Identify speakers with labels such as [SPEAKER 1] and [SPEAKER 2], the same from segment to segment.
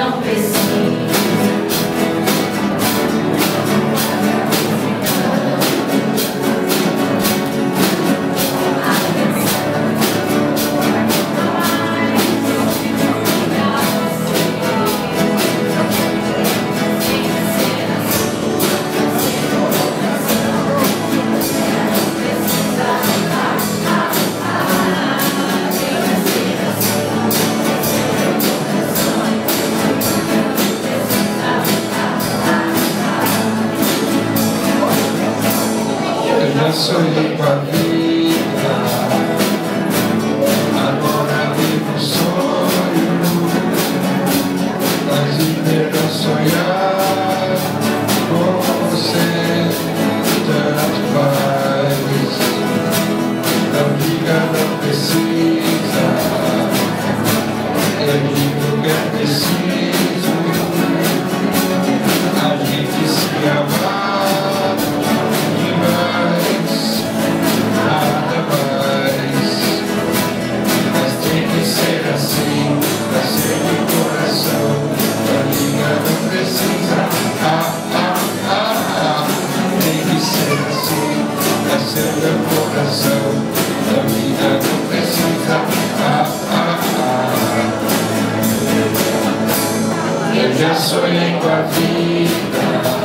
[SPEAKER 1] não precisa.
[SPEAKER 2] Sonhei com a vida, agora vivo um sonho. Mas viver não sonhar com você, tanto faz. Não diga, não precisa. sua lingua vita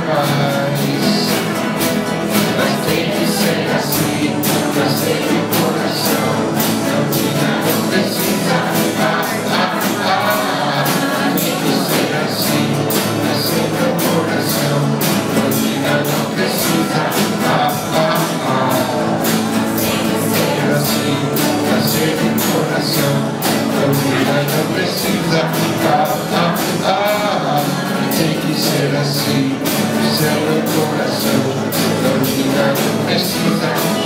[SPEAKER 2] mais. Mas tem que ser assim, mas tem que ser. coração, não me dá